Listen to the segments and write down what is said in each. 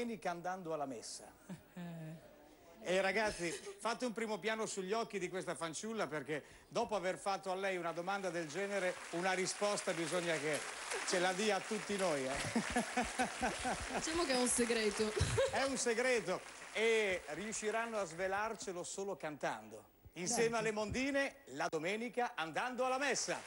domenica andando alla messa. E eh, ragazzi, fate un primo piano sugli occhi di questa fanciulla perché dopo aver fatto a lei una domanda del genere, una risposta bisogna che ce la dia a tutti noi. Eh. Diciamo che è un segreto. È un segreto e riusciranno a svelarcelo solo cantando. Insieme alle mondine, la domenica andando alla messa.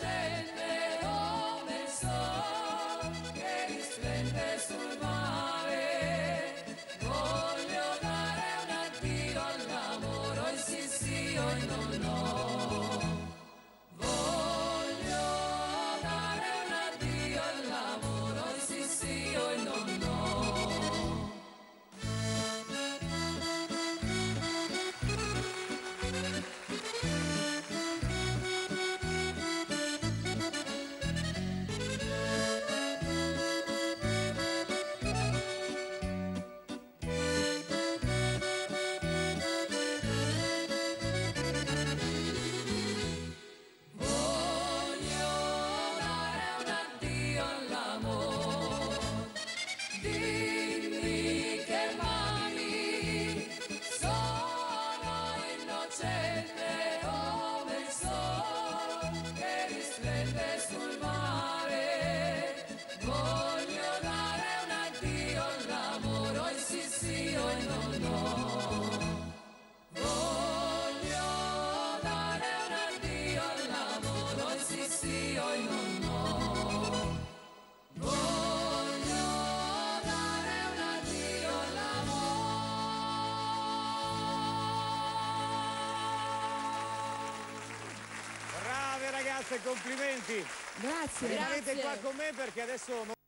say. complimenti. Grazie. Rimanete qua con me perché adesso...